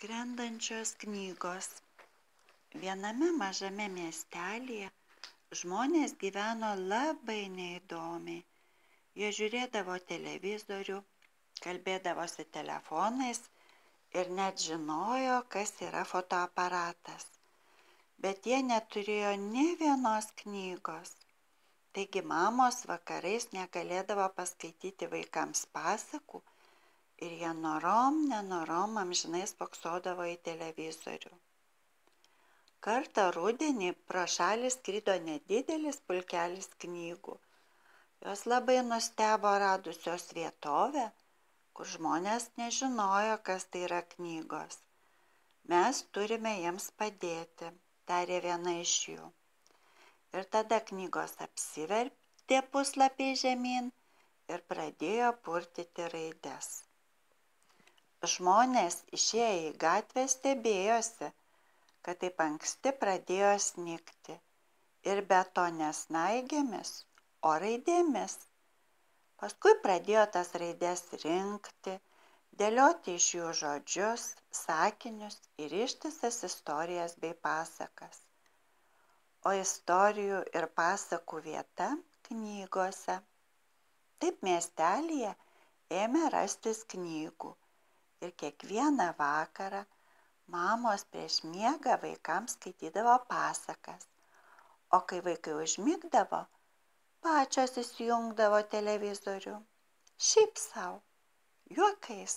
Skrendančios knygos. Viename mažame miestelėje žmonės gyveno labai neįdomiai. Jie žiūrėdavo televizorių, kalbėdavosi telefonais ir net žinojo, kas yra fotoaparatas. Bet jie neturėjo ne vienos knygos. Taigi mamos vakarais negalėdavo paskaityti vaikams pasakų ir jie norom, nenorom amžinai spoksodavo į televizorių. Kartą rudenį pro šalį skrido nedidelis pulkelis knygų. Jos labai nustebo radusios vietovę, kur žmonės nežinojo, kas tai yra knygos. Mes turime jiems padėti, tarė viena iš jų. Ir tada knygos apsivertė puslapiai žemyn ir pradėjo purtyti raides. Žmonės išėję į gatvę stebėjosi, kad taip anksti pradėjo snigti ir be to nesnaigėmis, o raidėmis. Paskui pradėjo tas raidės rinkti, dėlioti iš jų žodžius, sakinius ir ištisas istorijas bei pasakas. O istorijų ir pasakų vieta knygose. Taip miestelėje ėmė rastis knygų ir kiekvieną vakarą mamos prieš miegą vaikams skaitydavo pasakas, o kai vaikai užmigdavo, pačios įsijungdavo televizorių. Šiaip savo, juokais.